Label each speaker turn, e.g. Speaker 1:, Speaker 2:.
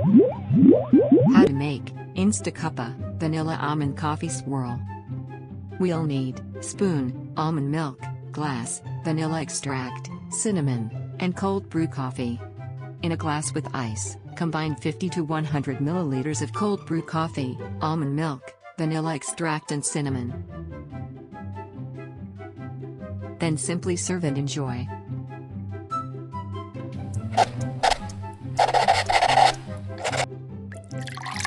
Speaker 1: How to make Instacuppa Vanilla Almond Coffee Swirl. We'll need spoon, almond milk, glass, vanilla extract, cinnamon, and cold brew coffee. In a glass with ice, combine 50 to 100 milliliters of cold brew coffee, almond milk, vanilla extract, and cinnamon. Then simply serve and enjoy. Música